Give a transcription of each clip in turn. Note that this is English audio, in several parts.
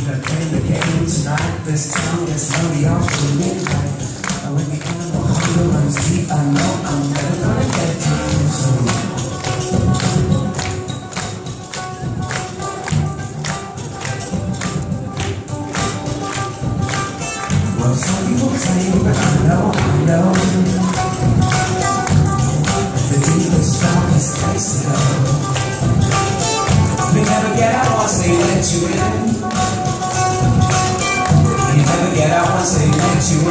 Gonna play the game tonight. This town slowly off to midnight. And when the animal hunger runs deep, I know I'm never gonna get you soon. Well, some people claim, but I know, I know. The deepest, darkest place to go. We never get out once they let you in.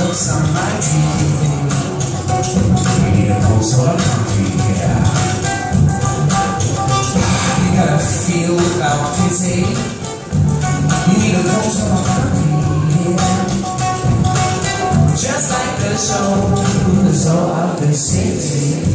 looks on my TV. You need a whole sort of country. You gotta feel without. You need a whole sort of country. Just like the soul, the soul of the city.